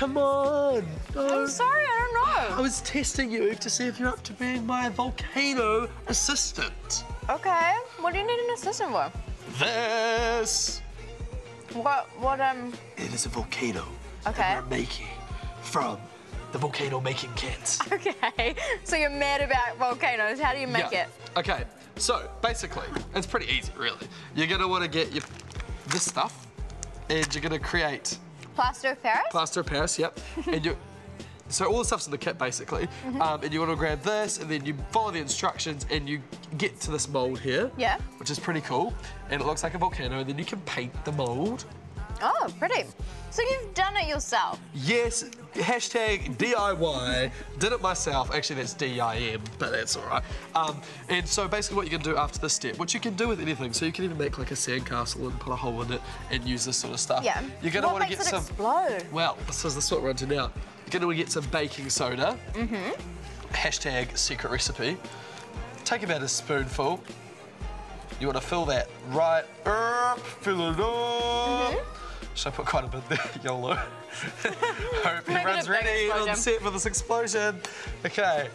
Come on. No. I'm sorry, I don't know. I was testing you to see if you're up to being my volcano assistant. Okay, what do you need an assistant for? This. What, what, um, It is a volcano. Okay. That we're making from the volcano making kits. okay. So you're mad about volcanoes. How do you make Yeah. it? Okay, so basically, it's pretty easy, really. You're gonna want to get your this stuff, and you're gonna create Plaster of Paris? plaster of Paris. Yep, and you. So all the stuff's in the kit basically, Mm-hmm. um, and you want to grab this, and then you follow the instructions, and you get to this mold here. Yeah. Which is pretty cool, and it looks like a volcano, and then you can paint the mold. Oh, pretty. So you've done it yourself. Yes, hashtag DIY. Did it myself. Actually, that's DIM, but that's all right. Um, and so basically what you can do after this step, which you can do with anything, so you can even make like a sandcastle and put a hole in it and use this sort of stuff. Yeah. You're gonna want to get some... explode? Well, this is, this is what we're onto now. You're gonna get some baking soda. Mm-hmm. Hashtag secret recipe. Take about a spoonful. You want to fill that right up, fill it up. Mm-hmm. I put quite a bit there, YOLO? Hope it everyone's ready on set for this explosion. Okay,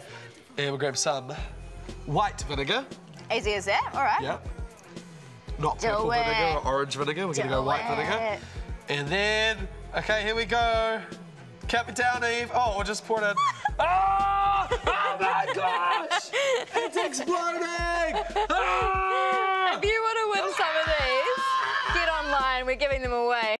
and we'll grab some white vinegar. Easy as that, all right. Yeah. Not Do purple vinegar or orange vinegar. We're gonna go Do white vinegar. it. And then, okay, here we go. Cap it down, Eve. Oh, we'll just pour it in. oh, oh my gosh! It's exploding! Ah! If you want to win some of these, get online. We're giving them away.